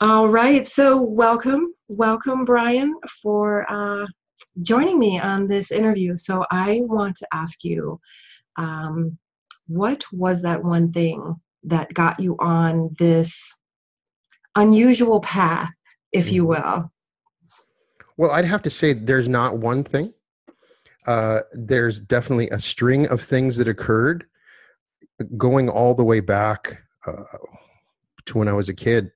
All right. So, welcome, welcome, Brian, for uh, joining me on this interview. So, I want to ask you um, what was that one thing that got you on this unusual path, if you Mm-hmm. will? Well, I'd have to say there's not one thing. Uh, there's definitely a string of things that occurred going all the way back uh, to when I was a kid.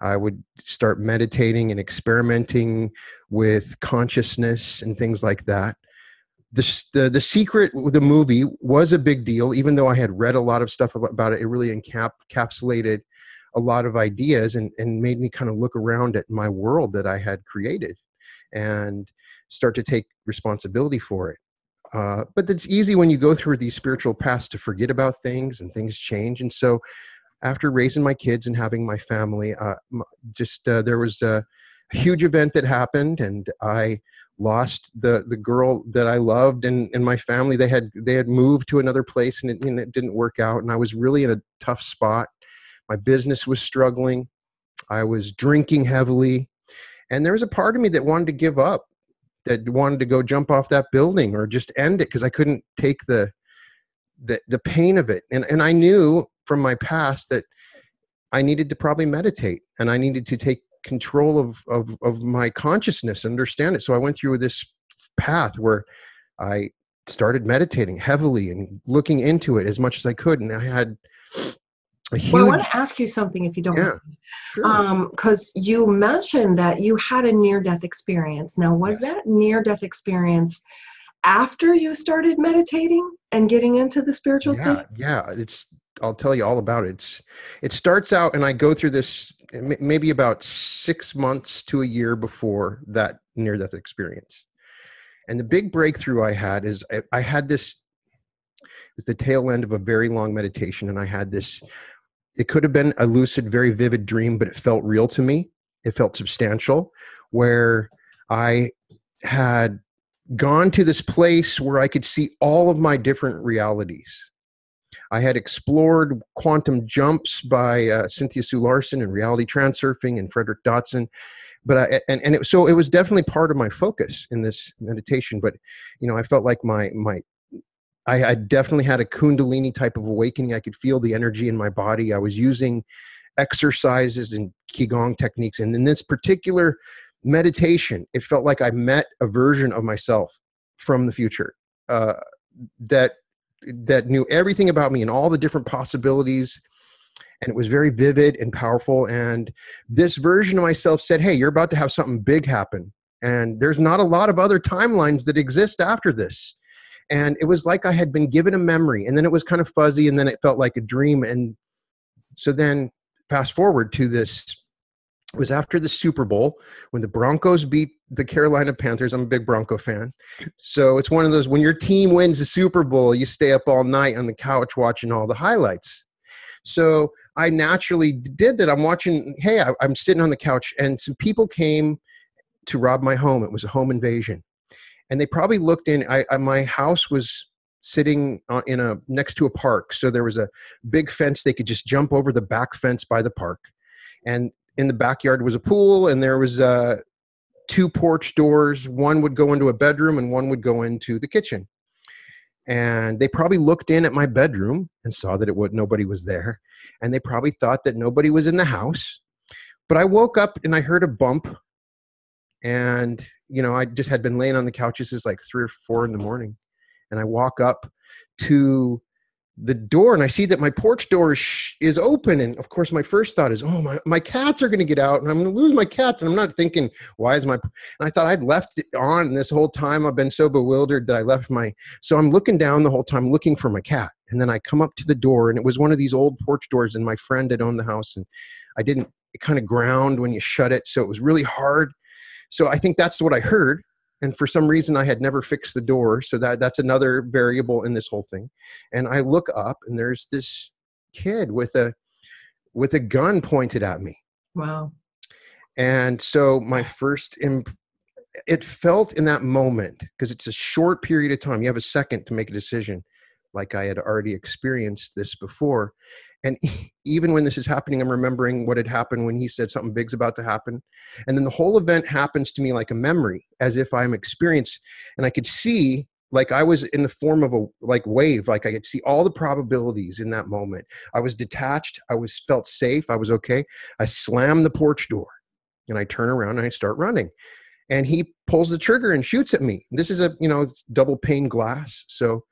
I would start meditating and experimenting with consciousness and things like that. The, the, the secret with the movie was a big deal, even though I had read a lot of stuff about it. It really encap, encapsulated a lot of ideas and, and made me kind of look around at my world that I had created and start to take responsibility for it. Uh, but it's easy when you go through these spiritual paths to forget about things and things change. And so, after raising my kids and having my family, uh, just uh, there was a huge event that happened, and I lost the the girl that I loved, and and my family. They had they had moved to another place, and it, and it didn't work out. And I was really in a tough spot. My business was struggling. I was drinking heavily and there was a part of me that wanted to give up that wanted to go jump off that building or just end it because i couldn't take the the the pain of it and and i knew from my past that i needed to probably meditate and i needed to take control of of of my consciousness understand it so i went through this path where i started meditating heavily and looking into it as much as i could and i had a huge Well, I want to ask you something, if you don't Yeah, mind. sure. Um, because you mentioned that you had a near-death experience. Now, was Yes. that near-death experience after you started meditating and getting into the spiritual yeah thing? yeah it's i'll tell you all about it. It's it starts out and i go through this eh, maybe about six months to a year before that near death experience. And the big breakthrough i had is i, I had this it was the tail end of a very long meditation and i had this it could have been a lucid very vivid dream but it felt real to me. It felt substantial where i had gone to this place where I could see all of my different realities. I had explored quantum jumps by uh, Cynthia Sue Larson and reality transurfing and Frederick Dodson. But I, and, and it, so it was definitely part of my focus in this meditation. But, you know, I felt like my, my, I, I definitely had a Kundalini type of awakening. I could feel the energy in my body. I was using exercises and Qigong techniques. And in this particular meditation, it felt like I met a version of myself from the future uh, that that knew everything about me and all the different possibilities. And it was very vivid and powerful. And this version of myself said, "Hey, you're about to have something big happen, and there's not a lot of other timelines that exist after this." And it was like I had been given a memory, and then it was kind of fuzzy, and then it felt like a dream. And so then, fast forward to this was after the Super Bowl when the Broncos beat the Carolina Panthers. I'm a big Bronco fan. So it's one of those when your team wins the Super Bowl, you stay up all night on the couch watching all the highlights. So I naturally did that. I'm watching, hey, I, I'm sitting on the couch and some people came to rob my home. It was a home invasion. And they probably looked in, I, I my house was sitting uh, in a next to a park so there was a big fence they could just jump over the back fence by the park and in the backyard was a pool and there was uh, two porch doors. One would go into a bedroom and one would go into the kitchen. And they probably looked in at my bedroom and saw that it would nobody was there. And they probably thought that nobody was in the house. But i woke up and i heard a bump. And you know i just had been laying on the couches since like three or four in the morning. And i walk up to the door and I see that my porch door is, is open. And of course, my first thought is, oh, my, my cats are going to get out and I'm going to lose my cats. And I'm not thinking, why is my, and I thought I'd left it on this whole time. I've been so bewildered that I left my, so I'm looking down the whole time looking for my cat. And then I come up to the door and it was one of these old porch doors and my friend had owned the house and I didn't, it kind of ground when you shut it. So it was really hard. So I think that's what I heard and for some reason i had never fixed the door so that that's another variable in this whole thing and i look up and there's this kid with a with a gun pointed at me Wow. and so my first imp- it felt in that moment because it's a short period of time you have a second to make a decision like I had already experienced this before. And even when this is happening, I'm remembering what had happened when he said something big's about to happen. And then the whole event happens to me like a memory, as if I'm experienced. And I could see like I was in the form of a like wave, like I could see all the probabilities in that moment. I was detached. I was felt safe. I was okay. I slammed the porch door and I turn around and I start running and he pulls the trigger and shoots at me. This is a you know it's double pane glass, so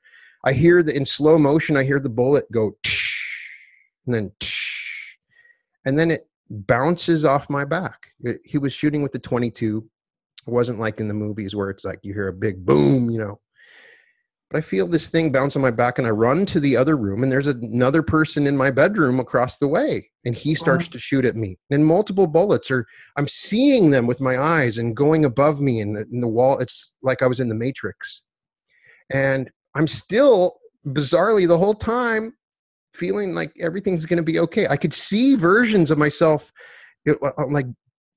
I hear the in slow motion. I hear the bullet go, and then, and then it bounces off my back. It, he was shooting with the 22. It wasn't like in the movies where it's like you hear a big boom, you know. But I feel this thing bounce on my back, and I run to the other room, and there's another person in my bedroom across the way, and he starts to shoot at me. And multiple bullets are, I'm seeing them with my eyes and going above me in the, in the wall. It's like I was in the Matrix. And I'm still, bizarrely, the whole time feeling like everything's going to be okay. I could see versions of myself, it, like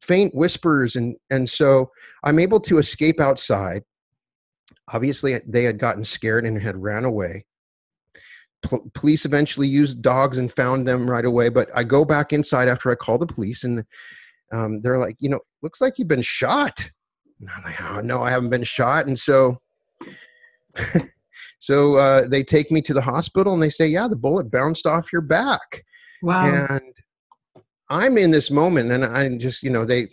faint whispers, and and so I'm able to escape outside Obviously, they had gotten scared and had ran away. P- police eventually used dogs and found them right away. But I go back inside after I call the police, and um, they're like, you know, looks like you've been shot. And I'm like, oh no, I haven't been shot. And so, so uh, they take me to the hospital, and they say, yeah, the bullet bounced off your back. Wow. And I'm in this moment, and I'm just, you know, they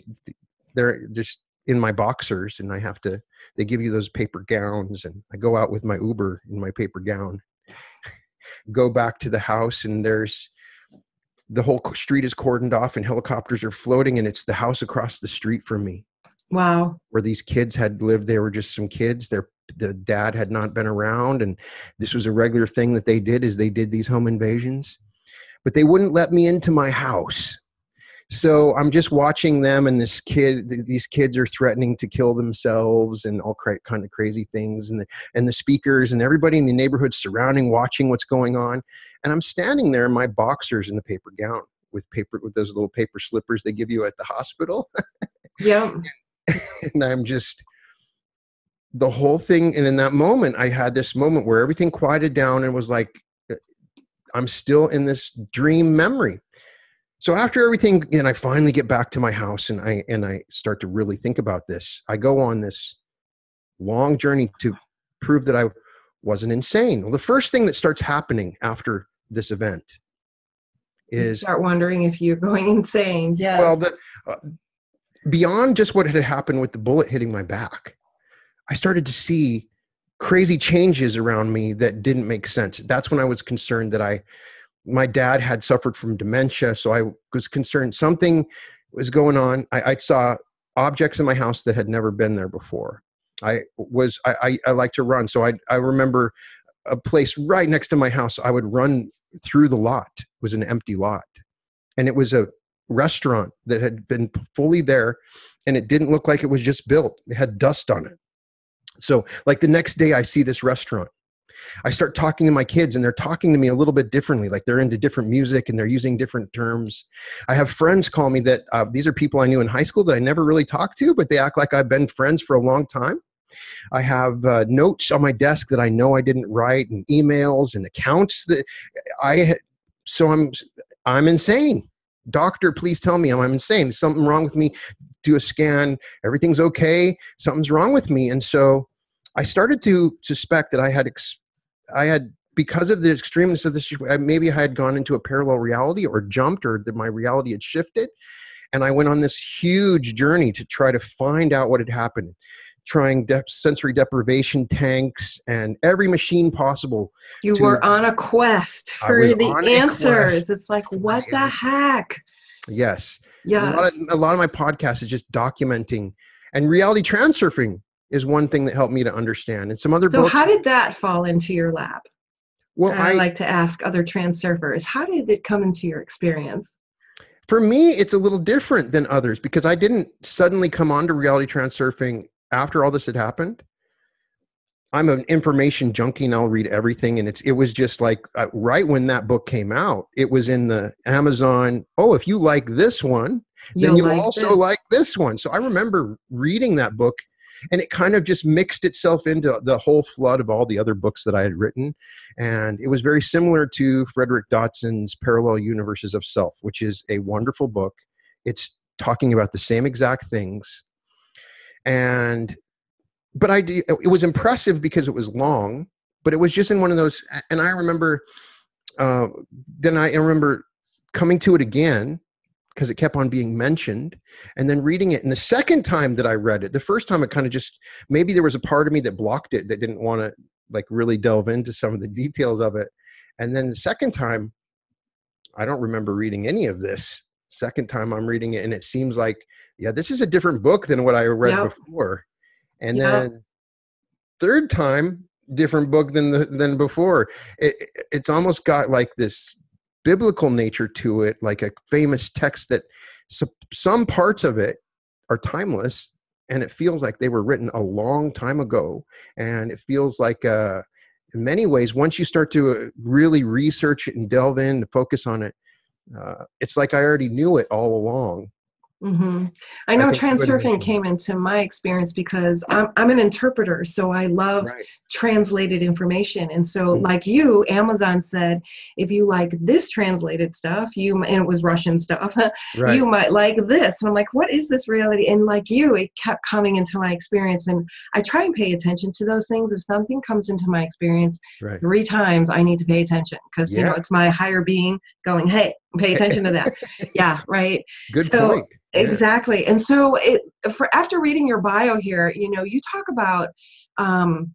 they're just in my boxers, and I have to they give you those paper gowns and i go out with my uber in my paper gown go back to the house and there's the whole street is cordoned off and helicopters are floating and it's the house across the street from me wow. where these kids had lived they were just some kids their the dad had not been around and this was a regular thing that they did is they did these home invasions but they wouldn't let me into my house. So i'm just watching them and this kid these kids are threatening to kill themselves and all kind of crazy things and the, and the speakers and everybody in the neighborhood surrounding watching what's going on and i'm standing there in my boxers in the paper gown with paper with those little paper slippers they give you at the hospital. Yeah and, i'm just the whole thing and in that moment i had this moment where everything quieted down and was like uh, i'm still in this dream memory. So after everything and i finally get back to my house and i and i start to really think about this i go on this long journey to prove that i wasn't insane. Well the first thing that starts happening after this event is you start wondering if you're going insane yeah. Well the uh, beyond just what had happened with the bullet hitting my back i started to see crazy changes around me that didn't make sense that's when i was concerned that i my dad had suffered from dementia, so I was concerned something was going on. I, I saw objects in my house that had never been there before. I was I, I, I like to run, so I I remember a place right next to my house. I would run through the lot. It was an empty lot, and it was a restaurant that had been fully there, and it didn't look like it was just built. It had dust on it. So, like the next day, I see this restaurant, I start talking to my kids and they're talking to me a little bit differently. Like they're into different music and they're using different terms. I have friends call me that uh, these are people I knew in high school that I never really talked to, but they act like I've been friends for a long time. I have uh, notes on my desk that I know I didn't write and emails and accounts that I Had, so I'm I'm insane. Doctor, please tell me I'm, I'm insane. something wrong with me. Do a scan. Everything's okay. Something's wrong with me. And so I started to suspect that I had ex- I had because of the extremeness of this, maybe I had gone into a parallel reality or jumped, or that my reality had shifted, and I went on this huge journey to try to find out what had happened, trying de- sensory deprivation tanks and every machine possible. You to, were on a quest for the answers. It's like, what the heck? Yes. Yeah. A, a lot of my podcast is just documenting and reality transurfing is one thing that helped me to understand. And some other so books. how did that fall into your lap? Well, I, I like to ask other transurfers, how did it come into your experience? For me, it's a little different than others because I didn't suddenly come onto reality transurfing after all this had happened. I'm an information junkie and I'll read everything. And it's it was just like uh, right when that book came out, it was in the Amazon. Oh, if you like this one, You'll then you like also this. like this one. So I remember reading that book and it kind of just mixed itself into the whole flood of all the other books that I had written. And it was very similar to Frederick Dodson's Parallel Universes of Self, which is a wonderful book. It's talking about the same exact things. And, but I, it was impressive because it was long, but it was just in one of those, and I remember, uh, then I remember coming to it again because it kept on being mentioned and then reading it and the second time that i read it the first time it kind of just maybe there was a part of me that blocked it that didn't want to like really delve into some of the details of it and then the second time i don't remember reading any of this second time i'm reading it and it seems like yeah this is a different book than what i read yep. before and yep. then third time different book than the than before it, it's almost got like this biblical nature to it, like a famous text that some parts of it are timeless and it feels like they were written a long time ago. And it feels like, uh, in many ways, once you start to uh, really research it and delve in and focus on it, uh, it's like I already knew it all along. Mm-hmm. I know I transurfing came into my experience because I'm, I'm an interpreter, so I love right. translated information. And so, mm-hmm. like you, Amazon said, if you like this translated stuff, you and it was Russian stuff, right. you might like this. And I'm like, what is this reality? And like you, it kept coming into my experience, and I try and pay attention to those things. If something comes into my experience right. three times, I need to pay attention because yeah. you know it's my higher being going, hey, pay attention to that. yeah, right. Good so, point Exactly. And so it for after reading your bio here, you know, you talk about um,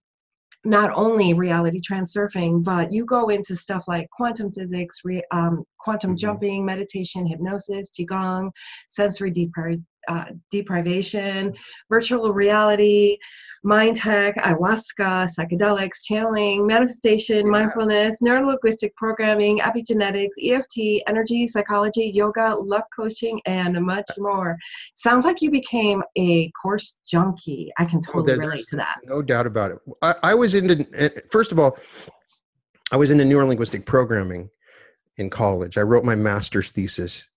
not only reality transurfing, but you go into stuff like quantum physics, re, um, quantum mm-hmm. jumping, meditation, hypnosis, qigong, sensory depri- uh, deprivation, virtual reality, mind tech, ayahuasca, psychedelics, channeling, manifestation, yeah. mindfulness, neurolinguistic programming, epigenetics, EFT, energy, psychology, yoga, luck coaching, and much more. Sounds like you became a course junkie. I can oh, totally oh, relate to that. No doubt about it. I, I was into, eh, first of all, I was into neurolinguistic programming in college. I wrote my master's thesis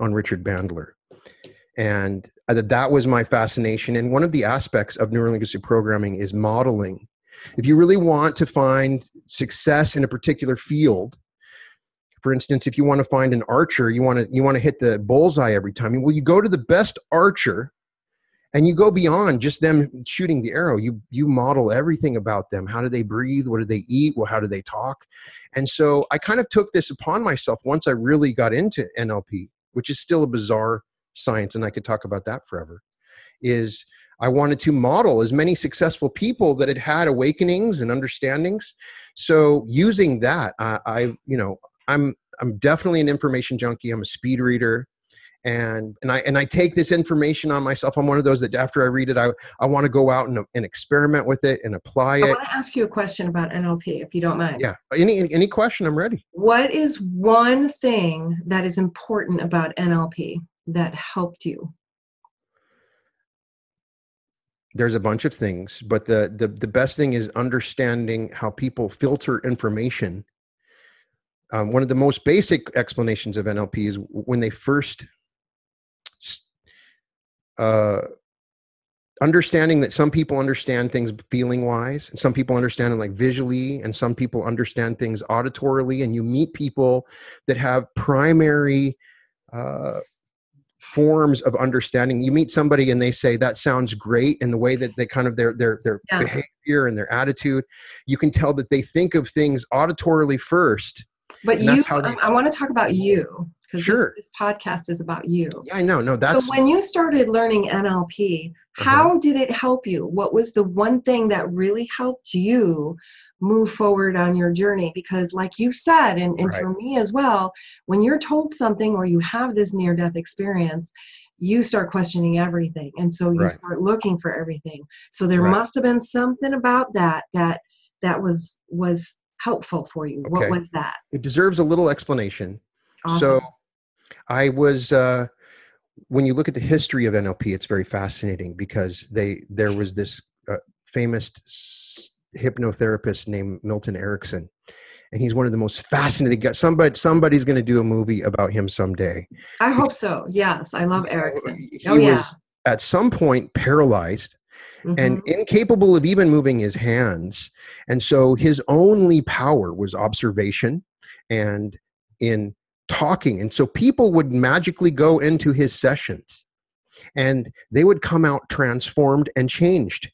on Richard Bandler and uh, that that was my fascination and one of the aspects of neurolinguistic programming is modeling. If you really want to find success in a particular field for instance if you want to find an archer you want to you want to hit the bullseye every time well you go to the best archer and you go beyond just them shooting the arrow. You you model everything about them. How do they breathe? What do they eat? Well how do they talk? And so i kind of took this upon myself once i really got into nlp which is still a bizarre science, and I could talk about that forever, is I wanted to model as many successful people that had had awakenings and understandings. So using that, I, I you know, I'm I'm definitely an information junkie. I'm a speed reader and and I and I take this information on myself. I'm one of those that after I read it, I I want to go out and, and experiment with it and apply it. I want to ask you a question about NLP, if you don't mind. Yeah, any any question, I'm ready. What is one thing that is important about NLP? That helped you? There's a bunch of things, but the, the, the best thing is understanding how people filter information. Um, one of the most basic explanations of NLP is when they first uh, understanding that some people understand things feeling wise and some people understand like visually and some people understand things auditorily and you meet people that have primary uh, forms of understanding you meet somebody and they say that sounds great and the way that they kind of their their their yeah. behavior and their attitude you can tell that they think of things auditorily first but you um, i want to talk about you because sure. this, this, podcast is about you yeah i know no that's so when you started learning nlp uh-huh. how did it help you what was the one thing that really helped you move forward on your journey because like you said and, and right. for me as well when you're told something or you have this near death experience you start questioning everything and so you right. start looking for everything so there right. must have been something about that that that was was helpful for you okay. what was that it deserves a little explanation awesome. so i was uh when you look at the history of nlp it's very fascinating because they there was this uh, famous hypnotherapist named Milton Erickson. And he's one of the most fascinating guys. Somebody, somebody's going to do a movie about him someday. I hope so. Yes, I love Erickson. He oh, yeah. was at some point paralyzed mm-hmm. and incapable of even moving his hands. And so his only power was observation and in talking. And so people would magically go into his sessions and they would come out transformed and changed.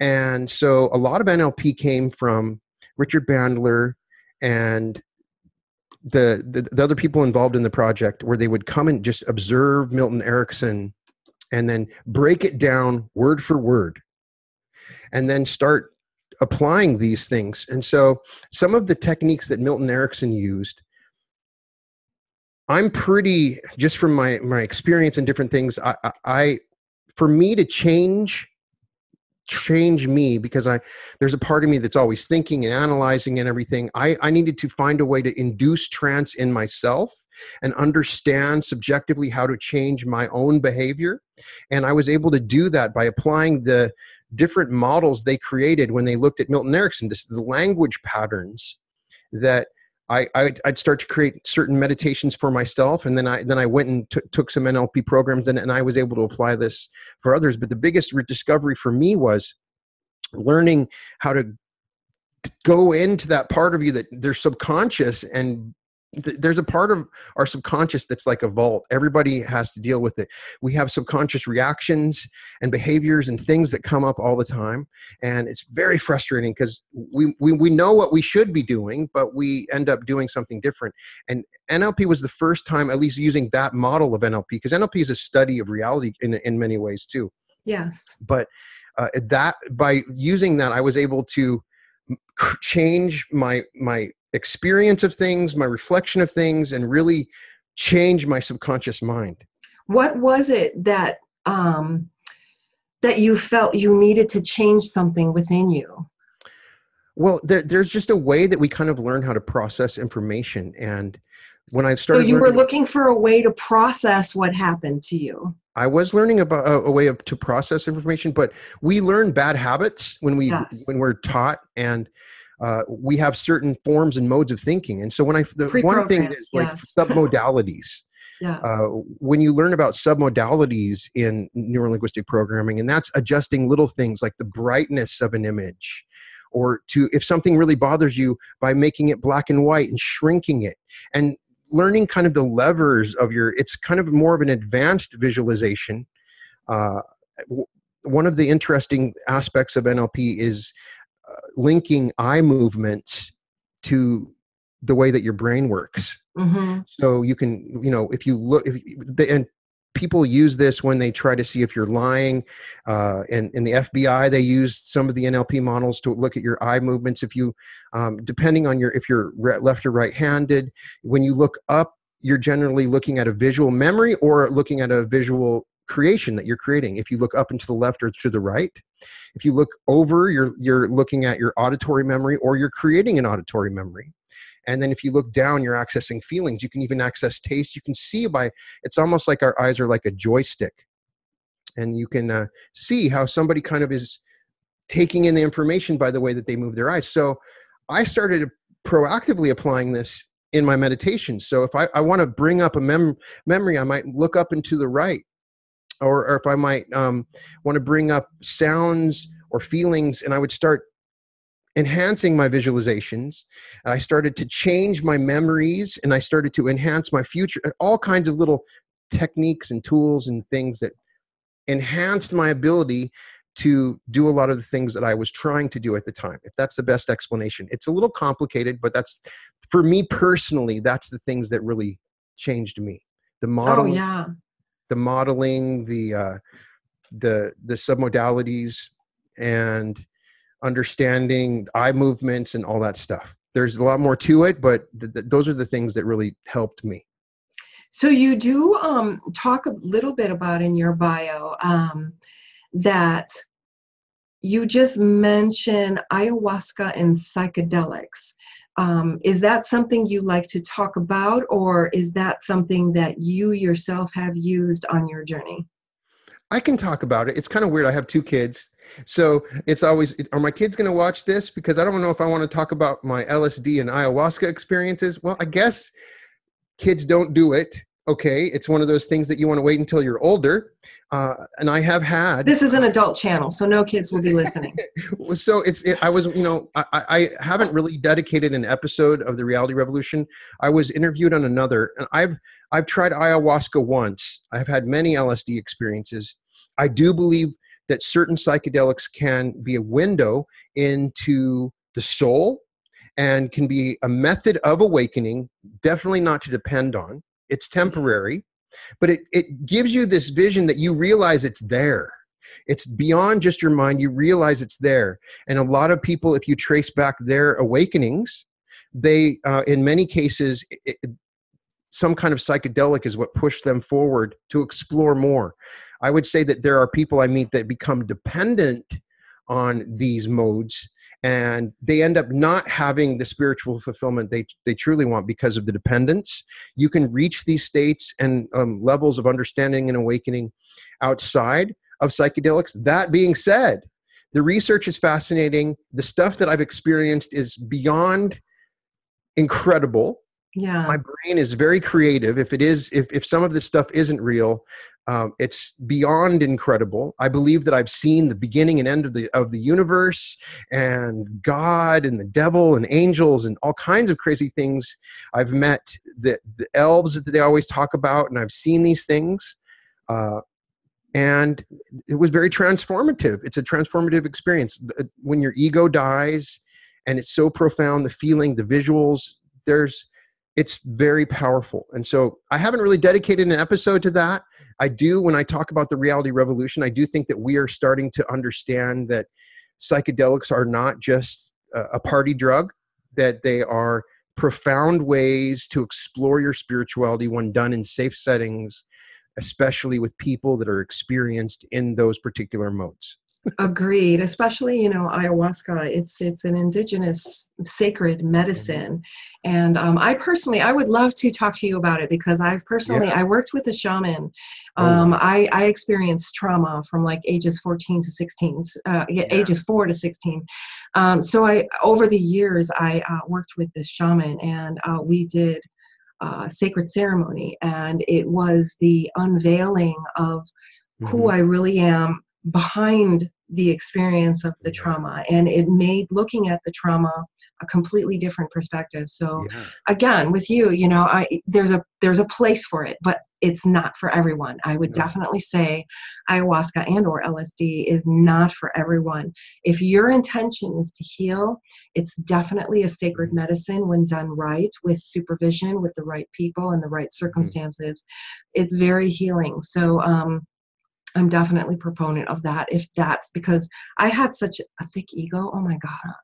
And so a lot of NLP came from Richard Bandler and the, the, the other people involved in the project where they would come and just observe Milton Erickson and then break it down word for word and then start applying these things. And so some of the techniques that Milton Erickson used I'm pretty just from my my experience and different things I, I for me to change change me because I there's a part of me that's always thinking and analyzing and everything. I, I needed to find a way to induce trance in myself and understand subjectively how to change my own behavior. And I was able to do that by applying the different models they created when they looked at Milton Erickson, this the language patterns that I, I'd, I'd, start to create certain meditations for myself, and then I then I went and t- took some NLP programs, and, and I was able to apply this for others. But the biggest discovery for me was learning how to go into that part of you that they're subconscious and there's a part of our subconscious that's like a vault. Everybody has to deal with it. We have subconscious reactions and behaviors and things that come up all the time and it's very frustrating because we, we we know what we should be doing but we end up doing something different. And nlp was the first time at least using that model of nlp because nlp is a study of reality in, in many ways too. Yes. But uh, that by using that i was able to change my my experience of things, my reflection of things, and really change my subconscious mind. What was it that um, that you felt you needed to change something within you? Well, there, there's just a way that we kind of learn how to process information, and when I started, so you were looking for a way to process what happened to you. I was learning about a, a way of to process information, but we learn bad habits when we yes. when we're taught, and uh, we have certain forms and modes of thinking. And so when I, the one thing is like submodalities. Yeah. Uh, when you learn about submodalities in neurolinguistic programming, and that's adjusting little things like the brightness of an image, or to if something really bothers you by making it black and white and shrinking it, and learning kind of the levers of your, it's kind of more of an advanced visualization. Uh, one of the interesting aspects of NLP is linking eye movements to the way that your brain works. Mm-hmm. So you can, you know, if you look, if the, and people use this when they try to see if you're lying. Uh, and in the FBI, they use some of the NLP models to look at your eye movements. If you, um, depending on your, if you're left or right-handed, when you look up, you're generally looking at a visual memory or looking at a visual creation that you're creating. If you look up and to the left or to the right, if you look over, you're you're looking at your auditory memory or you're creating an auditory memory. And then if you look down, you're accessing feelings. You can even access taste. You can see by it's almost like our eyes are like a joystick, and you can uh, see how somebody kind of is taking in the information by the way that they move their eyes. So I started proactively applying this in my meditation. So if I, I want to bring up a mem- memory, I might look up and to the right or, or if I might um, want to bring up sounds or feelings, and I would start enhancing my visualizations. And I started to change my memories, and I started to enhance my future. All kinds of little techniques and tools and things that enhanced my ability to do a lot of the things that I was trying to do at the time. If that's the best explanation, it's a little complicated, but that's for me personally. That's the things that really changed me. The model, oh, yeah the modeling, the uh, the the submodalities, and understanding eye movements and all that stuff. There's a lot more to it, but th- th- those are the things that really helped me. So you do um, talk a little bit about in your bio um, that you just mention ayahuasca and psychedelics. Um, is that something you like to talk about, or is that something that you yourself have used on your journey? I can talk about it. It's kind of weird. I have two kids. So it's always, are my kids going to watch this? Because I don't know if I want to talk about my LSD and ayahuasca experiences. Well, I guess kids don't do it. Okay it's one of those things that you want to wait until you're older uh, and i have had this is an adult channel so no kids will be listening. So it's it, i was you know I, I haven't really dedicated an episode of the reality revolution. I was interviewed on another and i've i've tried ayahuasca once. I've had many lsd experiences. I do believe that certain psychedelics can be a window into the soul and can be a method of awakening definitely not to depend on it's temporary but it, it gives you this vision that you realize it's there. It's beyond just your mind you realize it's there. And a lot of people if you trace back their awakenings they uh, in many cases it, some kind of psychedelic is what pushed them forward to explore more. I would say that there are people i meet that become dependent on these modes and they end up not having the spiritual fulfillment they, they truly want because of the dependence. You can reach these states and um, levels of understanding and awakening outside of psychedelics. That being said the research is fascinating. The stuff that i've experienced is beyond incredible. Yeah. My brain is very creative. If it is if, if some of this stuff isn't real um, it's beyond incredible. I believe that I've seen the beginning and end of the of the universe and God and the devil and angels and all kinds of crazy things. I've met the the elves that they always talk about, and I've seen these things. Uh, and it was very transformative. It's a transformative experience. When your ego dies, and it's so profound, the feeling, the visuals. There's it's very powerful. And so I haven't really dedicated an episode to that. I do, when I talk about the reality revolution, I do think that we are starting to understand that psychedelics are not just a party drug, that they are profound ways to explore your spirituality when done in safe settings, especially with people that are experienced in those particular modes. Agreed. Especially, you know, ayahuasca. It's it's an indigenous sacred medicine, and um, I personally, I would love to talk to you about it because I've personally, yeah. I worked with a shaman. Oh, um, oh. I I experienced trauma from like ages 14 to 16, uh, yeah. ages four to 16. Um, so I over the years I uh, worked with this shaman, and uh, we did. Uh, sacred ceremony, and it was the unveiling of mm-hmm. who I really am behind the experience of the trauma and it made looking at the trauma a completely different perspective so yeah. again with you you know i there's a there's a place for it but it's not for everyone i would no. definitely say ayahuasca and or lsd is not for everyone if your intention is to heal it's definitely a sacred mm-hmm. medicine when done right with supervision with the right people and the right mm-hmm. circumstances mm-hmm. it's very healing so um I'm definitely proponent of that. If that's because I had such a thick ego. Oh my god.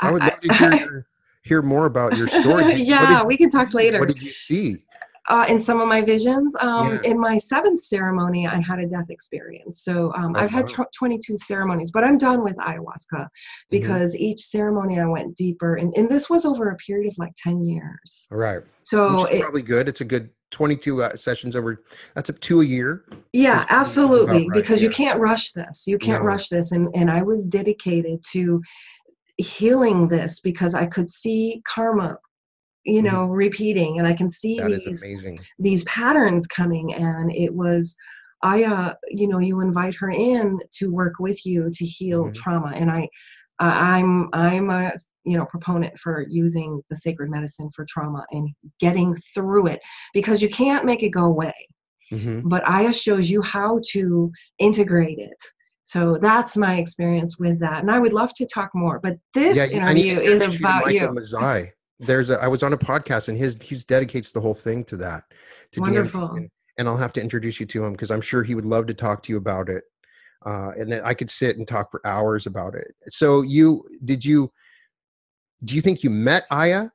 I, I would love to hear, hear more about your story. yeah, did, we can talk later. What did you see? Uh, in some of my visions, um, yeah. in my seventh ceremony, I had a death experience. So um, oh, I've had t- 22 ceremonies, but I'm done with ayahuasca mm-hmm. because mm-hmm. each ceremony I went deeper, and, and this was over a period of like 10 years. All right. So it's probably good. It's a good 22 uh, sessions over that's up to a year yeah absolutely right, because you can't rush this you can't no. rush this and and i was dedicated to healing this because i could see karma you mm-hmm. know mm-hmm. repeating and i can see that these amazing. these patterns coming and it was i uh you know you invite her in to work with you to heal mm-hmm. trauma and i uh, i'm i'm a you know proponent for using the sacred medicine for trauma and getting through it because you can't make it go away mm-hmm. but aya shows you how to integrate it so that's my experience with that and i would love to talk more but this yeah, interview is about you Mazzei. there's a i was on a podcast and his he's dedicates the whole thing to that to Wonderful. DMT. and i'll have to introduce you to him because i'm sure he would love to talk to you about it uh, and then i could sit and talk for hours about it so you did you do you think you met Aya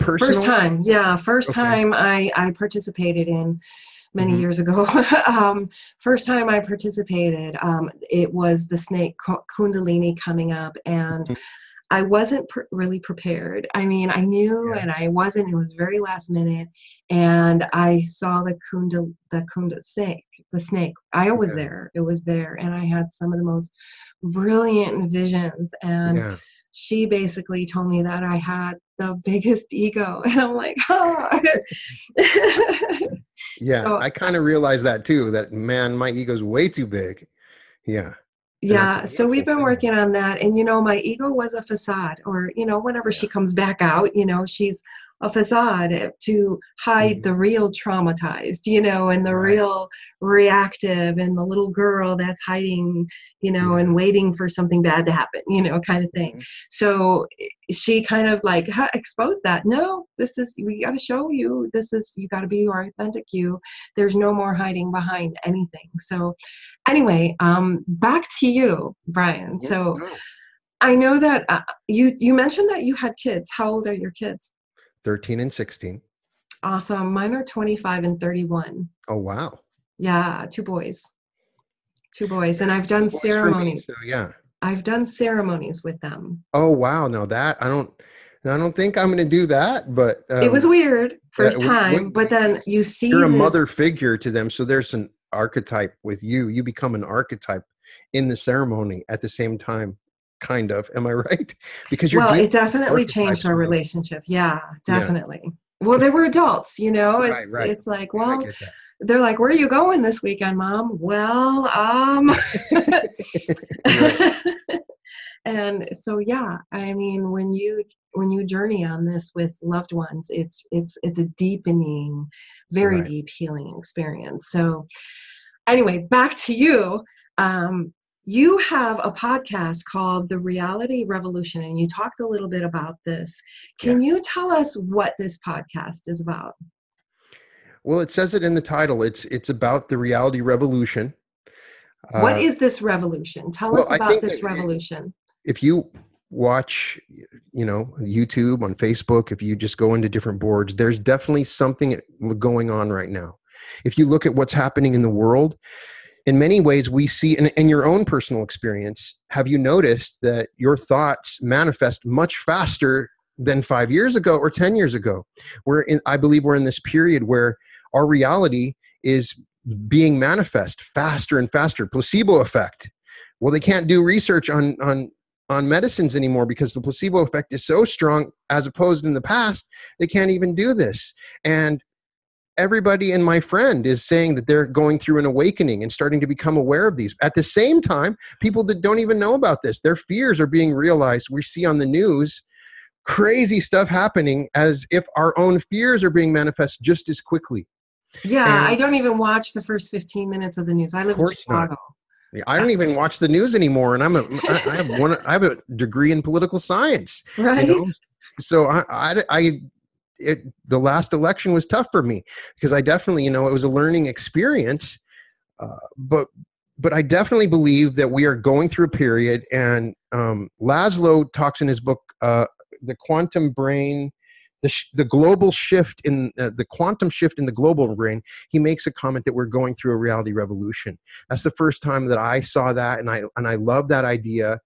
personally? First time, yeah. First okay. time I, I participated in many mm-hmm. years ago. um, first time I participated, um, it was the snake Kundalini coming up, and mm-hmm. I wasn't pr- really prepared. I mean, I knew, yeah. and I wasn't. It was very last minute, and I saw the Kunda, the Kunda snake, the snake. I was yeah. there. It was there, and I had some of the most brilliant visions, and. Yeah she basically told me that I had the biggest ego. And I'm like, oh. Yeah, So- I kind of realized that too. That man, my ego's way too big. Yeah. Yeah, so we've been working on that. And, you know, my ego was a facade, or, you know, whenever she comes back out, you know, she's a facade to hide Mhm. the real traumatized, you know, and the real reactive and the little girl that's hiding, you know, and waiting for something bad to happen, you know, kind of thing. Mhm. So she kind of like huh, exposed that. No, this is, we got to show you, this is, you got to be your authentic you. There's no more hiding behind anything. So, anyway, um, back to you, Brian. Yeah, So. I know that uh, you you mentioned that you had kids. How old are your kids? 13 and 16. Awesome. Mine are 25 and 31. Oh, wow. Yeah, two boys. Two boys, and I've done me, ceremonies. so yeah. I've done ceremonies with them. Oh, wow. No, that I don't. I don't think I'm going to do that. But um, it was weird first w- time, w- but then you see You're a this- mother figure to them, so there's an archetype with you. You become an archetype in the ceremony at the same time. Kind of. Am I right? Because you're well, it definitely changed our relationship. Yeah, Yeah. definitely. Well, they were adults, you know. It's Right, right. it's like, well, that. they're like, "Where are you going this weekend, mom?" Well, um and so yeah, I mean, when you when you journey on this with loved ones, it's it's it's a deepening, very Right. deep healing experience. So anyway, back to you. Um you have a podcast called The Reality Revolution, and you talked a little bit about this. Can you tell us what this podcast is about? Well, it says it in the title. It's it's about the reality revolution. what Uh, is this revolution? Tell well, us about this revolution. if you watch you know youtube on facebook if you just go into different boards there's definitely something going on right now if you look at what's happening in the world in many ways we see in, in your own personal experience have you noticed that your thoughts manifest much faster than five years ago or 10 years ago? We're in i believe we're in this period where our reality is being manifest faster and faster. Placebo effect. Well they can't do research on on on medicines anymore because the placebo effect is so strong as opposed in the past they can't even do this. And everybody and my friend is saying that they're going through an awakening and starting to become aware of these at the same time people that don't even know about this their fears are being realized we see on the news crazy stuff happening as if our own fears are being manifest just as quickly Yeah, And- I don't even watch the first 15 minutes of the news. I live in course not. Chicago. I don't even watch the news anymore, and I'm a I have one I have a degree in political science. you Right? know? so I, I, I it, the last election was tough for me because I definitely, you know, it was a learning experience. Uh, but, but I definitely believe that we are going through a period, and um, Laszlo talks in his book, uh, "The Quantum Brain." The, sh- the global shift in uh, the quantum shift in the global brain he makes a comment that we're going through a reality revolution that's the first time that i saw that and i and i love that idea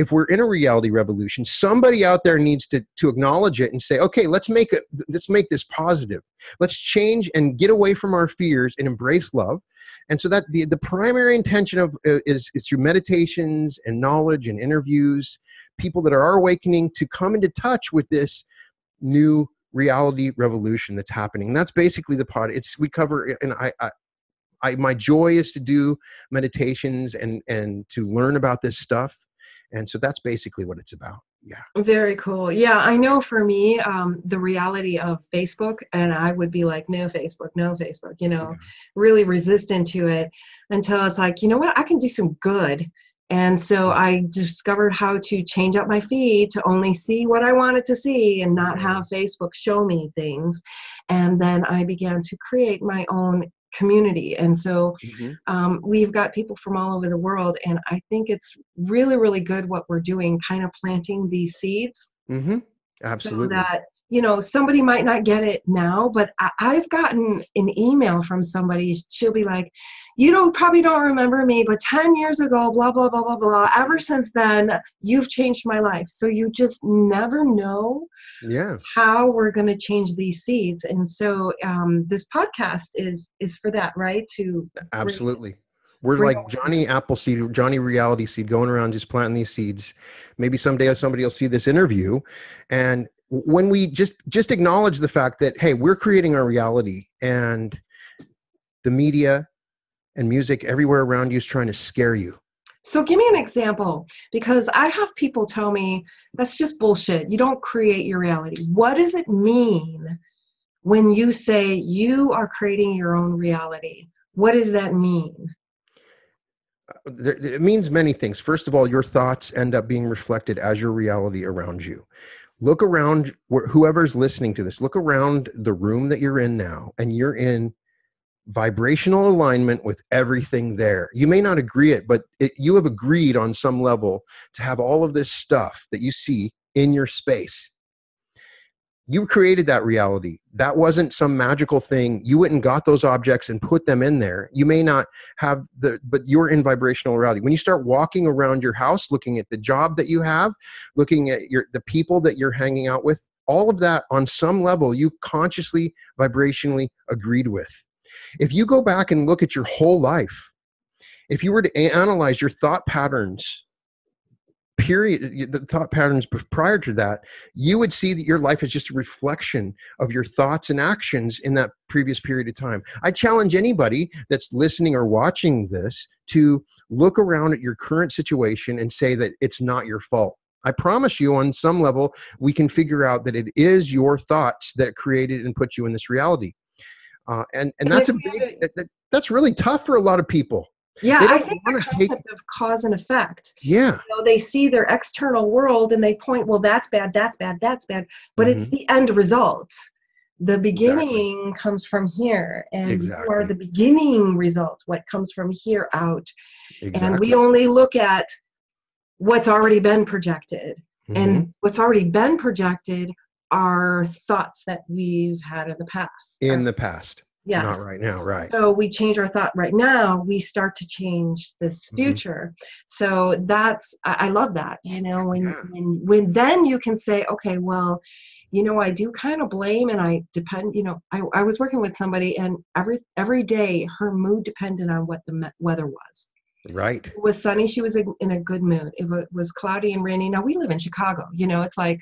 if we're in a reality revolution somebody out there needs to to acknowledge it and say okay let's make it let's make this positive. Let's change and get away from our fears and embrace love. And so that the, the primary intention of uh, is is through meditations and knowledge and interviews people that are awakening to come into touch with this new reality revolution that's happening. And that's basically the pod it's we cover and i i I, my joy is to do meditations and and to learn about this stuff and so that's basically what it's about yeah Very cool. Yeah, I know for me, um, the reality of Facebook, and I would be like, no Facebook, no Facebook, you know, really resistant to it until it's like, you know what, I can do some good. And so I discovered how to change up my feed to only see what I wanted to see and not have Facebook show me things. And then I began to create my own community. And so um, we've got people from all over the world and i think it's really really good what we're doing kind of planting these seeds mm-hmm. so absolutely that you know somebody might not get it now but I, i've gotten an email from somebody. She'll be like you don't probably don't remember me but 10 years ago blah blah blah blah blah ever since then you've changed my life. So you just never know yeah. how we're going to change these seeds. And so um, this podcast is is for that right? To absolutely. We're like johnny appleseed johnny reality seed going around just planting these seeds. Maybe someday somebody will see this interview and when we just just acknowledge the fact that hey we're creating our reality and the media and music everywhere around you is trying to scare you. So give me an example because I have people tell me that's just bullshit. You don't create your reality. What does it mean when you say you are creating your own reality? What does that mean? Uh, it means many things. First of all, your thoughts end up being reflected as your reality around you. Look around, whoever's listening to this, look around the room that you're in now, and you're in vibrational alignment with everything there. You may not agree it, but it, you have agreed on some level to have all of this stuff that you see in your space. You created that reality. That wasn't some magical thing. You went and got those objects and put them in there. You may not have the, but you're in vibrational reality. When you start walking around your house, looking at the job that you have, looking at your the people that you're hanging out with, all of that on some level you consciously, vibrationally agreed with if you go back and look at your whole life, if you were to analyze your thought patterns, period, the thought patterns prior to that, you would see that your life is just a reflection of your thoughts and actions in that previous period of time. I challenge anybody that's listening or watching this to look around at your current situation and say that it's not your fault. I promise you, on some level, we can figure out that it is your thoughts that created and put you in this reality. Uh, and and that's a big that, that's really tough for a lot of people. Yeah, I think the concept take, of cause and effect. Yeah, you know, they see their external world and they point, well, that's bad, that's bad, that's bad, but mm-hmm. it's the end result. The beginning exactly. comes from here, and exactly. you are the beginning result. What comes from here out, exactly. and we only look at what's already been projected, mm-hmm. and what's already been projected are thoughts that we've had in the past in the past yeah not right now right so we change our thought right now we start to change this mm-hmm. future mm-hmm. so that's I, I, love that you know when, yeah. when when then you can say okay well you know i do kind of blame and i depend you know I, I was working with somebody and every every day her mood depended on what the weather was right it was sunny she was in a good mood if it was cloudy and rainy now we live in chicago you know it's like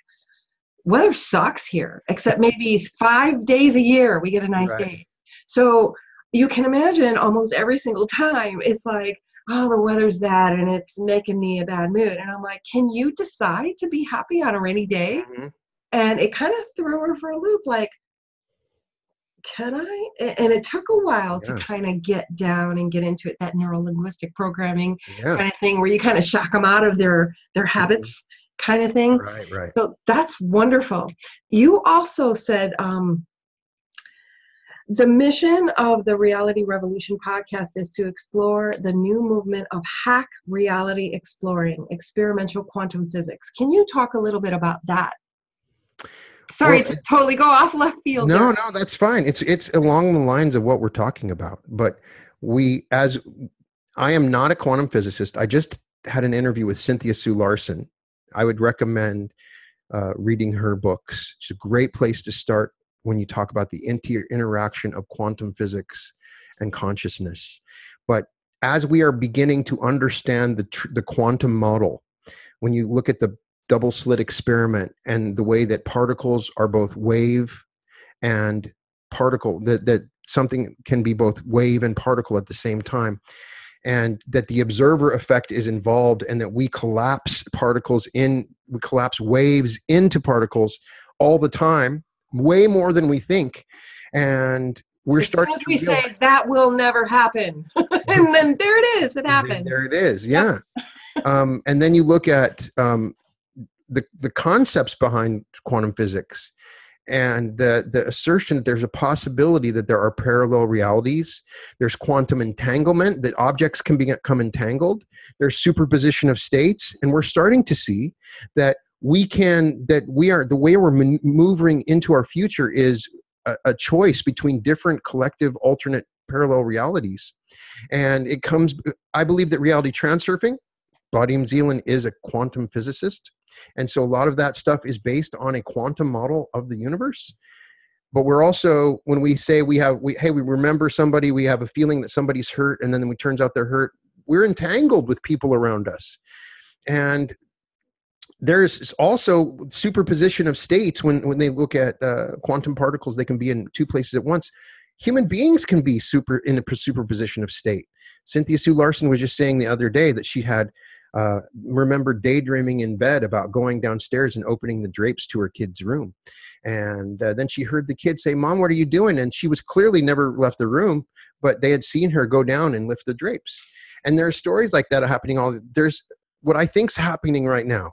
weather sucks here, except maybe five days a year we get a nice right. day. So you can imagine almost every single time it's like, oh, the weather's bad and it's making me a bad mood. And I'm like, can you decide to be happy on a rainy day? Mm-hmm. And it kind of threw her for a loop like, can I? And it took a while yeah. to kind of get down and get into it, that neuro linguistic programming yeah. kind of thing where you kind of shock them out of their their mm-hmm. habits kind of thing. Right, right. So that's wonderful. You also said um, the mission of the Reality Revolution podcast is to explore the new movement of hack reality exploring, experimental quantum physics. Can you talk a little bit about that? Sorry well, to totally go off left field. No, no, that's fine. It's it's along the lines of what we're talking about. But we as I am not a quantum physicist. I just had an interview with Cynthia Sue Larson I would recommend uh, reading her books. It's a great place to start when you talk about the inter- interaction of quantum physics and consciousness. But as we are beginning to understand the, tr- the quantum model, when you look at the double slit experiment and the way that particles are both wave and particle, that, that something can be both wave and particle at the same time, and that the observer effect is involved and that we collapse particles in we collapse waves into particles all the time way more than we think. And we're starting we say that will never happen. And then there it is it happens. there it is yeah. Um, and then you look at um, the the concepts behind quantum physics and the the assertion that there's a possibility that there are parallel realities. There's quantum entanglement that objects can become entangled. There's superposition of states. And we're starting to see that we can that we are the way we're maneuvering into our future is a, a choice between different collective alternate parallel realities and it comes i believe that reality transurfing Vadim Zeland is a quantum physicist and so a lot of that stuff is based on a quantum model of the universe. But we're also, when we say we have, we, hey, we remember somebody, we have a feeling that somebody's hurt, and then it turns out they're hurt, we're entangled with people around us. And there's also superposition of states when, when they look at uh, quantum particles, they can be in two places at once. human beings can be super in a superposition of state. Cynthia sue larson was just saying the other day that she had uh, remembered daydreaming in bed about going downstairs and opening the drapes to her kid's room. And uh, then she heard the kid say mom what are you doing? And she was clearly never left the room but they had seen her go down and lift the drapes. And there are stories like that happening all there's what i think's happening right now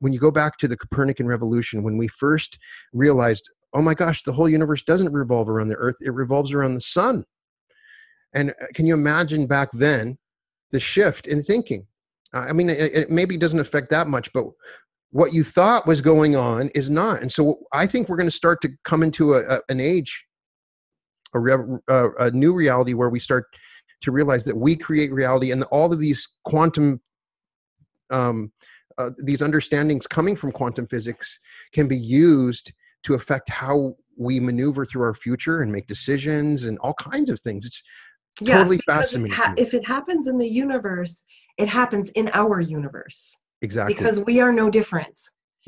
when you go back to the Copernican revolution, when we first realized, oh my gosh, the whole universe doesn't revolve around the earth, it revolves around the sun. And uh, can you imagine back then the shift in thinking? I mean, it, it maybe doesn't affect that much, but what you thought was going on is not. And so I think we're going to start to come into a, a an age, a, a, a new reality where we start to realize that we create reality and all of these quantum um, uh, these understandings coming from quantum physics can be used to affect how we maneuver through our future and make decisions and all kinds of things. It's totally fascinating. It ha- if it happens in the universe, it happens in our universe. Exactly. Because we are no different.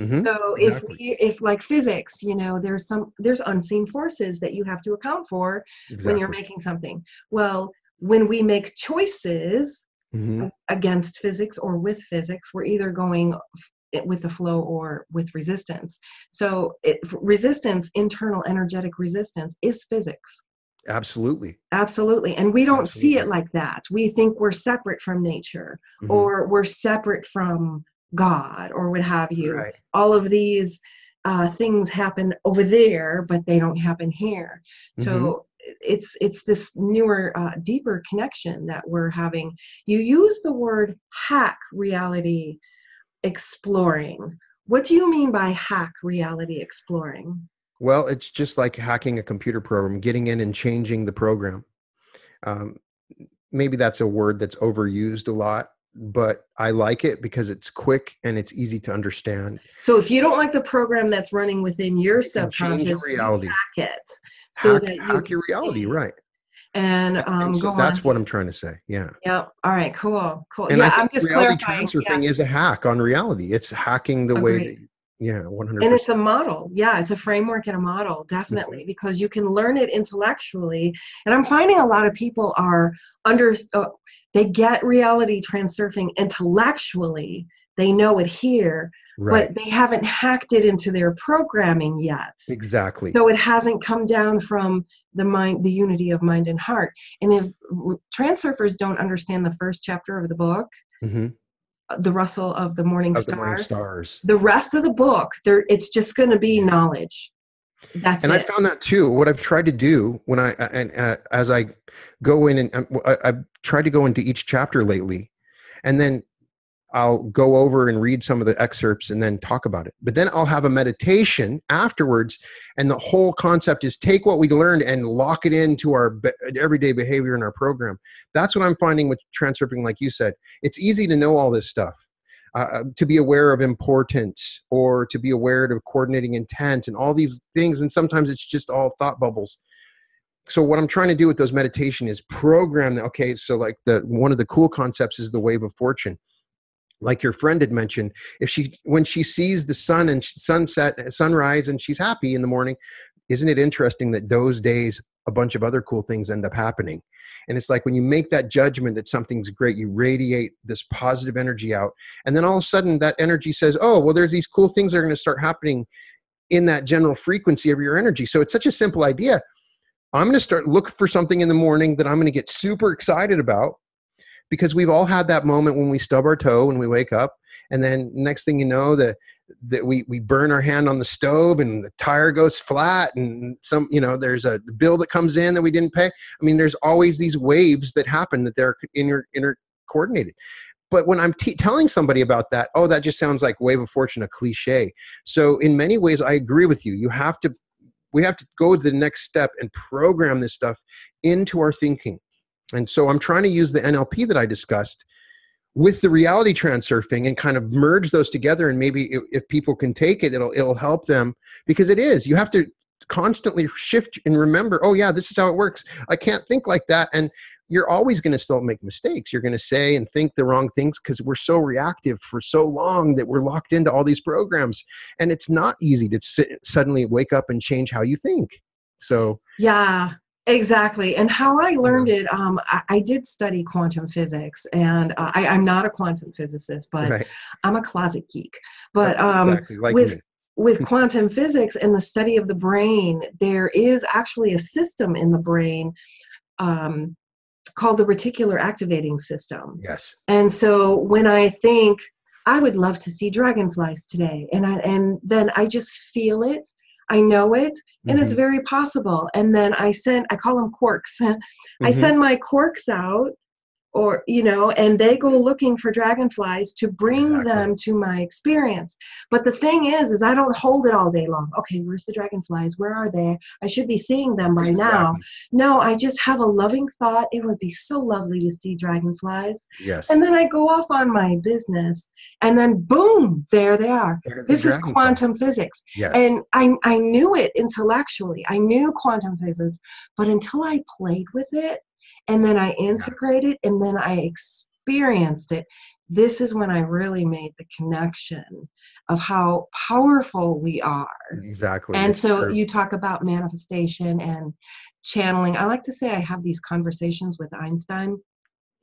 Mm-hmm. So if exactly. we, if like physics, you know, there's some there's unseen forces that you have to account for exactly. when you're making something. Well, when we make choices mm-hmm. against physics or with physics. We're either going with the flow or with resistance. So it, resistance, internal energetic resistance, is physics. Absolutely. Absolutely. And we don't Absolutely. see it like that. We think we're separate from nature mm-hmm. or we're separate from God or what have you. Right. All of these uh, things happen over there, but they don't happen here. Mm-hmm. So it's it's this newer uh, deeper connection that we're having. You use the word hack reality exploring. What do you mean by hack reality exploring? Well it's just like hacking a computer program getting in and changing the program. Um, maybe that's a word that's overused a lot but i like it because it's quick and it's easy to understand. So if you don't like the program that's running within your subconscious reality. hack it so hack, that you hack your reality, right? And, um, and so that's on. what I'm trying to say. Yeah. Yeah. All right. Cool. Cool. And yeah, I think I'm just reality transfer yeah. thing is a hack on reality. It's hacking the Agreed. way. That, yeah, 100 and it's a model yeah it's a framework and a model definitely mm-hmm. because you can learn it intellectually and i'm finding a lot of people are under uh, they get reality transurfing intellectually they know it here right. but they haven't hacked it into their programming yet exactly so it hasn't come down from the mind the unity of mind and heart and if transurfers don't understand the first chapter of the book mm-hmm. Uh, the rustle of the morning, of stars, the morning stars the rest of the book there it's just going to be knowledge that's and it. I found that too. What I've tried to do when I and uh, as I go in and um, I, I've tried to go into each chapter lately, and then I'll go over and read some of the excerpts and then talk about it. But then I'll have a meditation afterwards. And the whole concept is take what we learned and lock it into our be- everyday behavior in our program. That's what I'm finding with transurfing, like you said. It's easy to know all this stuff. Uh, uh, to be aware of importance or to be aware of coordinating intent and all these things and sometimes it's just all thought bubbles so what i'm trying to do with those meditation is program okay so like the one of the cool concepts is the wave of fortune like your friend had mentioned if she when she sees the sun and sunset uh, sunrise and she's happy in the morning isn't it interesting that those days a bunch of other cool things end up happening? And it's like when you make that judgment that something's great you radiate this positive energy out and then all of a sudden that energy says oh well there's these cool things that are going to start happening in that general frequency of your energy. So it's such a simple idea. I'm going to start look for something in the morning that i'm going to get super excited about because we've all had that moment when we stub our toe when we wake up and then next thing you know that that we we burn our hand on the stove and the tire goes flat and some you know there's a bill that comes in that we didn't pay. I mean there's always these waves that happen that they're inter inter coordinated but when i'm t- telling somebody about that oh that just sounds like wave of fortune a cliche. So in many ways i agree with you. You have to we have to go to the next step and program this stuff into our thinking and so I'm trying to use the NLP that I discussed with the reality transurfing and kind of merge those together. And maybe if, people can take it, it'll it'll help them because it is. You have to constantly shift and remember, oh yeah, this is how it works. I can't think like that. And you're always going to still make mistakes. You're going to say and think the wrong things because we're so reactive for so long that we're locked into all these programs. And it's not easy to sit, suddenly wake up and change how you think. So, yeah, Exactly. And how I learned it, um, I, I, did study quantum physics, and uh, I, am not a quantum physicist, but right. I'm a closet geek. But um, exactly like with me. with quantum physics and the study of the brain, there is actually a system in the brain um, called the reticular activating system. Yes. And so when I think I would love to see dragonflies today, and I, and then I just feel it I know it, and mm-hmm. it's very possible. And then I send, I call them quarks. I mm-hmm. send my quarks out or you know and they go looking for dragonflies to bring exactly. them to my experience. But the thing is is i don't hold it all day long. Okay where's the dragonflies? Where are they? I should be seeing them by exactly. now no i just have a loving thought. It would be so lovely to see dragonflies. Yes. And then i go off on my business and then boom there they are. There's this is quantum physics. Yes. and I, I knew it intellectually. I knew quantum physics. But until i played with it and then I integrated and then I experienced it. This is when I really made the connection of how powerful we are. Exactly. And so you talk about manifestation and channeling. I like to say I have these conversations with Einstein.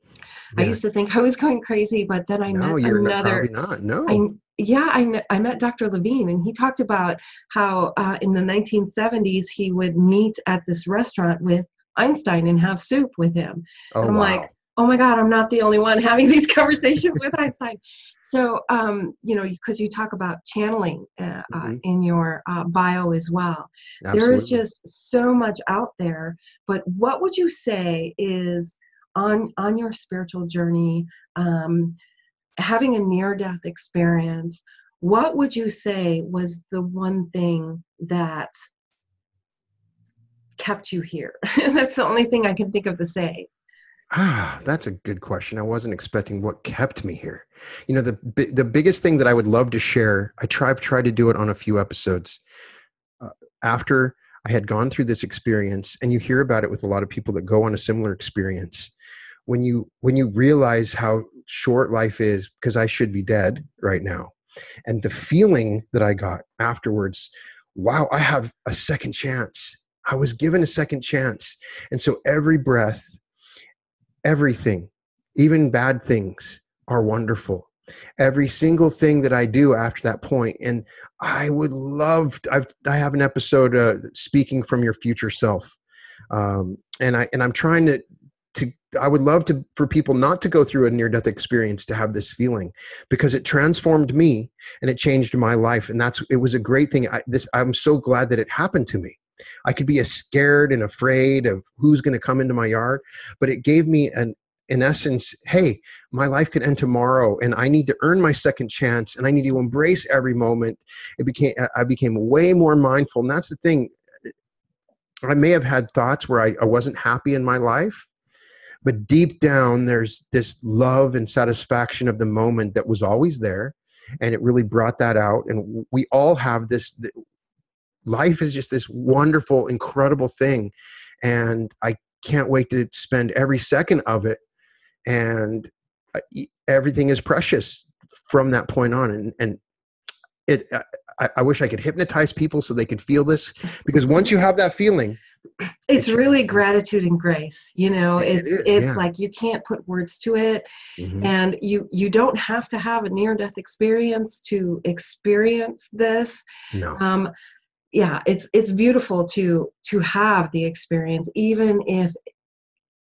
Yeah. I used to think I was going crazy, but then I no, met you're another. Not, no. I, yeah, I, I met Dr. Levine, and he talked about how uh, in the 1970s he would meet at this restaurant with Einstein and have soup with him. Oh, I'm wow. like, oh my God, I'm not the only one having these conversations with Einstein. So, um, you know, because you talk about channeling uh, uh mm-hmm. uh, in your uh, bio as well. Absolutely. There is just so much out there. But what would you say is on on your spiritual journey, um, having a near death experience? What would you say was the one thing that kept you here? That's the only thing I can think of to say. Ah, that's a good question. I wasn't expecting what kept me here. You know, the the biggest thing that I would love to share. I try, I've tried to do it on a few episodes. Uh, after I had gone through this experience, and you hear about it with a lot of people that go on a similar experience. When you when you realize how short life is, because I should be dead right now, and the feeling that I got afterwards, wow, I have a second chance I was given a second chance. And so every breath, everything, even bad things, are wonderful. Every single thing that I do after that point, and I would love. To, I've, I have an episode uh, speaking from your future self, um, and I and I'm trying to to I would love to for people not to go through a near death experience to have this feeling because it transformed me and it changed my life and that's it was a great thing I, this I'm so glad that it happened to me I could be as scared and afraid of who's going to come into my yard, but it gave me an in essence, hey, my life could end tomorrow, and I need to earn my second chance, and I need to embrace every moment. It became I became way more mindful, and that's the thing. I may have had thoughts where I, I wasn't happy in my life, but deep down, there's this love and satisfaction of the moment that was always there, and it really brought that out. And we all have this life is just this wonderful, incredible thing. And I can't wait to spend every second of it. And everything is precious from that point on. And, and it, I, I wish I could hypnotize people so they could feel this because once you have that feeling, it's really gratitude and grace you know it's it is, it's yeah. like you can't put words to it mm-hmm. and you you don't have to have a near death experience to experience this no. um yeah it's it's beautiful to to have the experience even if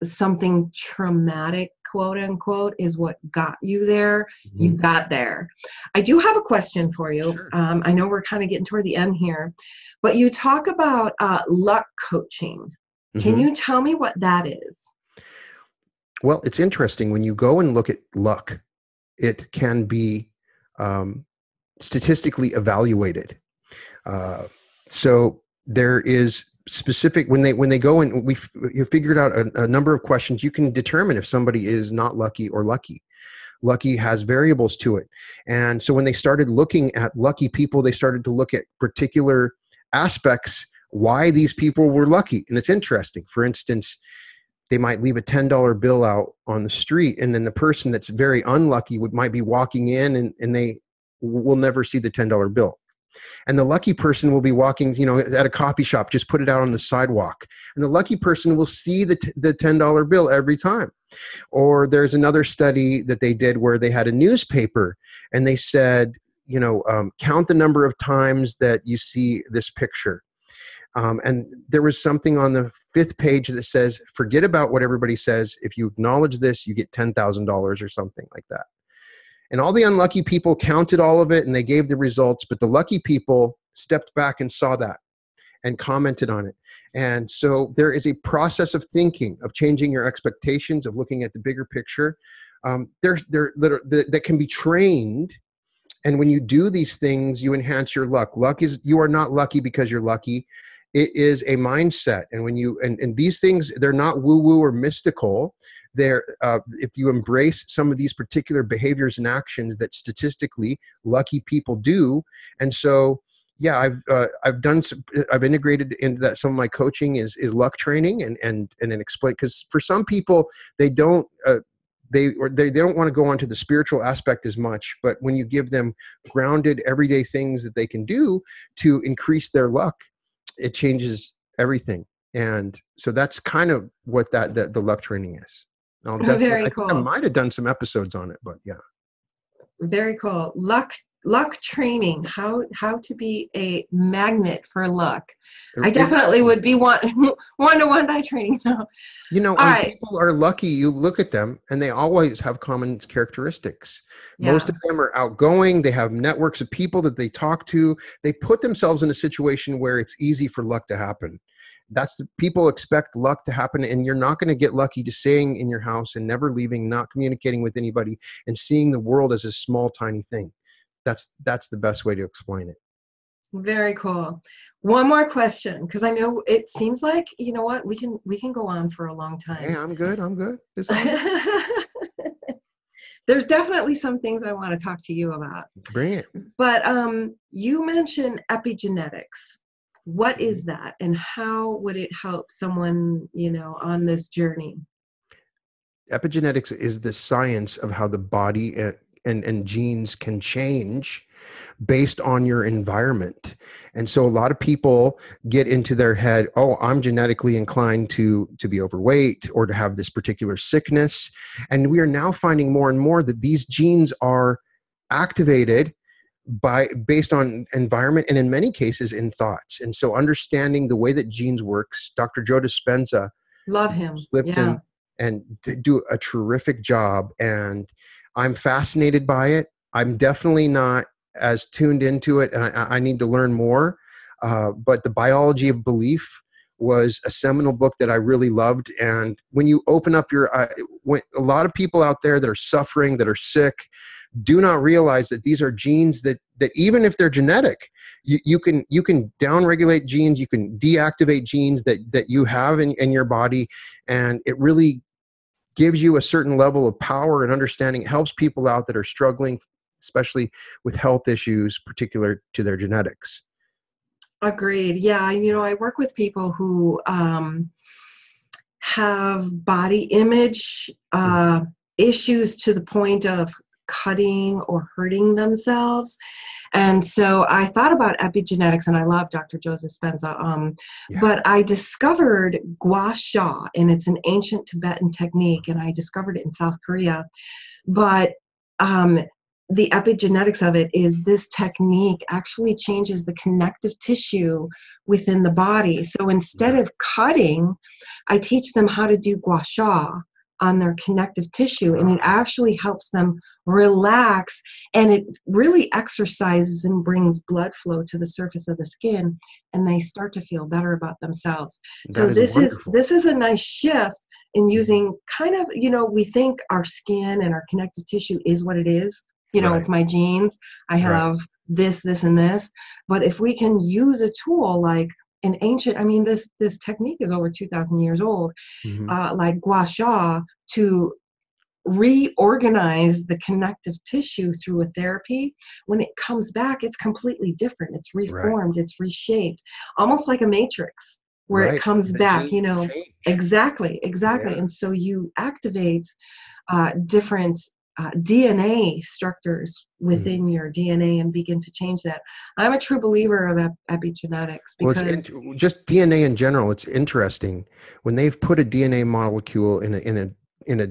something traumatic quote unquote is what got you there mm-hmm. you got there i do have a question for you sure. um, i know we're kind of getting toward the end here but you talk about uh, luck coaching mm-hmm. can you tell me what that is well it's interesting when you go and look at luck it can be um, statistically evaluated uh, so there is specific when they when they go and we you figured out a, a, number of questions you can determine if somebody is not lucky or lucky. Lucky has variables to it. And so when they started looking at lucky people they started to look at particular aspects why these people were lucky. And it's interesting. For instance they might leave a $10 bill out on the street and then the person that's very unlucky would might be walking in and, and they will never see the $10 bill and the lucky person will be walking you know at a coffee shop just put it out on the sidewalk. And the lucky person will see the, t- the $10 bill every time. Or there's another study that they did where they had a newspaper and they said you know um, count the number of times that you see this picture. Um, and there was something on the fifth page that says forget about what everybody says. If you acknowledge this you get $10000 or something like that and all the unlucky people counted all of it and they gave the results, but the lucky people stepped back and saw that and commented on it. And so there is a process of thinking, of changing your expectations, of looking at the bigger picture. Um, there's there that, that can be trained. And when you do these things, you enhance your luck. Luck is you are not lucky because you're lucky. It is a mindset. And when you and, and these things, they're not woo-woo or mystical there uh, if you embrace some of these particular behaviors and actions that statistically lucky people do. And so yeah i've uh, i've done some, i've integrated into that some of my coaching is is luck training and and and explain because for some people they don't uh, they or they, they don't want to go onto the spiritual aspect as much but when you give them grounded everyday things that they can do to increase their luck it changes everything. And so that's kind of what that, that the luck training is I'll definitely, Very cool. I, I might have done some episodes on it, but yeah. Very cool. Luck luck training how how to be a magnet for luck i definitely would be one one to one die training now you know when right. people are lucky you look at them and they always have common characteristics yeah. most of them are outgoing they have networks of people that they talk to they put themselves in a situation where it's easy for luck to happen that's the people expect luck to happen and you're not going to get lucky just staying in your house and never leaving not communicating with anybody and seeing the world as a small tiny thing. That's that's the best way to explain it. Very cool. One more question because i know it seems like you know what we can we can go on for a long time. Yeah i'm good i'm good. There's definitely some things i want to talk to you about. Bring it. But um you mentioned epigenetics what is that? And how would it help someone you know on this journey? Epigenetics is the science of how the body and, and, and genes can change based on your environment. And so a lot of people get into their head oh i'm genetically inclined to to be overweight or to have this particular sickness. And we are now finding more and more that these genes are activated by based on environment and in many cases in thoughts and so understanding the way that genes works dr joe dispenza love him yeah. and do a terrific job and i'm fascinated by it i'm definitely not as tuned into it and i, I need to learn more uh, but the biology of belief was a seminal book that I really loved. And when you open up your, uh, when a lot of people out there that are suffering, that are sick, do not realize that these are genes that that even if they're genetic you, you can you can downregulate genes you can deactivate genes that that you have in, in your body and it really gives you a certain level of power and understanding. It helps people out that are struggling especially with health issues particular to their genetics. Agreed. Yeah you know i work with people who um, have body image uh, issues to the point of cutting or hurting themselves. And so I thought about epigenetics, and I love Dr. Joseph Dispenza. Um, yeah. But I discovered gua sha, and it's an ancient Tibetan technique, and I discovered it in South Korea. But um, the epigenetics of it is this technique actually changes the connective tissue within the body. So instead of cutting, I teach them how to do gua sha on their connective tissue and it actually helps them relax and it really exercises and brings blood flow to the surface of the skin and they start to feel better about themselves that so is this wonderful. is this is a nice shift in using kind of you know we think our skin and our connective tissue is what it is you know right. it's my genes i have right. this this and this but if we can use a tool like an ancient i mean this this technique is over 2000 years old mm-hmm. uh, like gua sha to reorganize the connective tissue through a therapy when it comes back it's completely different it's reformed right. it's reshaped almost like a matrix where right. it comes back you know change. exactly exactly yeah. and so you activate uh, different uh, DNA structures within mm. your DNA and begin to change that. I'm a true believer of ep- epigenetics because well, in, just DNA in general. It's interesting when they've put a DNA molecule in a in a in a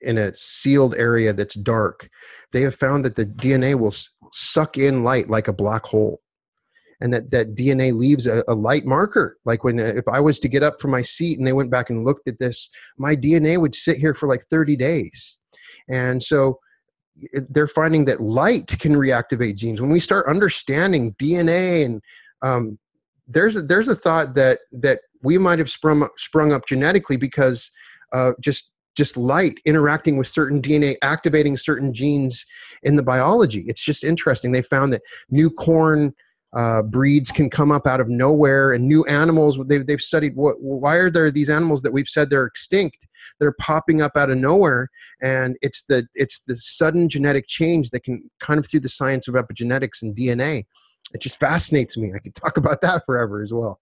in a sealed area that's dark. They have found that the DNA will suck in light like a black hole and that that DNA leaves a, a, light marker. Like when if I was to get up from my seat and they went back and looked at this, my DNA would sit here for like 30 days. And so they're finding that light can reactivate genes. When we start understanding DNA and um, there's a, there's a thought that that we might have sprung sprung up genetically because uh, just just light interacting with certain DNA, activating certain genes in the biology. It's just interesting. They found that new corn uh, breeds can come up out of nowhere and new animals they've, they've studied what why are there these animals that we've said they're extinct they're popping up out of nowhere and it's the it's the sudden genetic change that can kind of through the science of epigenetics and dna it just fascinates me i could talk about that forever as well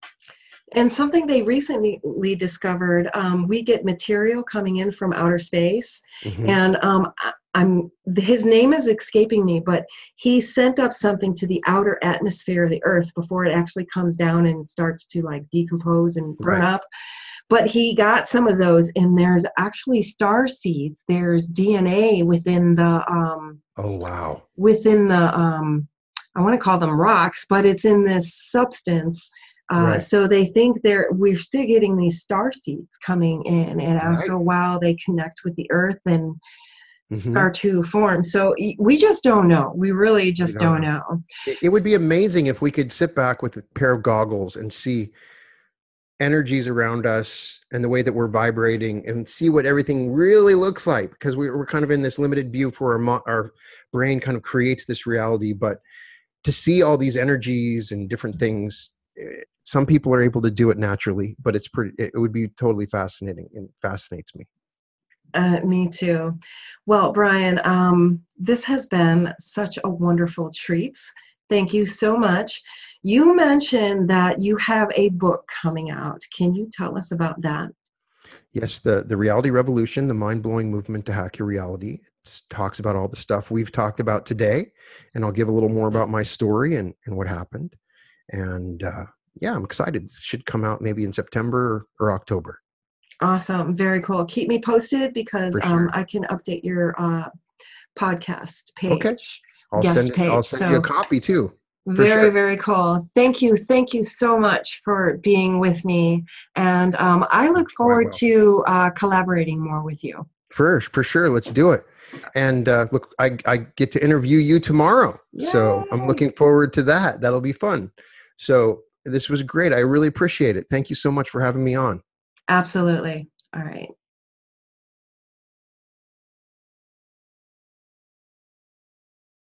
and something they recently discovered um, we get material coming in from outer space mm-hmm. and um, i'm his name is escaping me but he sent up something to the outer atmosphere of the earth before it actually comes down and starts to like decompose and burn right. up but he got some of those and there's actually star seeds there's dna within the um oh wow within the um i want to call them rocks but it's in this substance uh, right. So they think they're we're still getting these star seeds coming in, and after right. a while they connect with the Earth and mm-hmm. start to form. So we just don't know. We really just don't, don't know. know. It would be amazing if we could sit back with a pair of goggles and see energies around us and the way that we're vibrating and see what everything really looks like because we're, kind of in this limited view for our, our brain kind of creates this reality but to see all these energies and different things eh, some people are able to do it naturally but it's pretty it would be totally fascinating and fascinates me uh, me too. Well brian um, this has been such a wonderful treat. Thank you so much. You mentioned that you have a book coming out. Can you tell us about that? Yes the the reality revolution the mind-blowing movement to hack your reality. It talks about all the stuff we've talked about today and i'll give a little more about my story and and what happened. And uh, yeah, I'm excited. It should come out maybe in September or October. Awesome. Very cool. Keep me posted because um, sure. um, I can update your uh, podcast page. Okay. I'll send, page. I'll send so, you a copy too. Very, sure. very cool. Thank you. Thank you so much for being with me. And um, I look forward to uh, collaborating more with you. For, for sure. Let's do it. And uh, look, I, I get to interview you tomorrow. Yay. So I'm looking forward to that. That'll be fun. So this was great. I really appreciate it. Thank you so much for having me on. Absolutely. All right.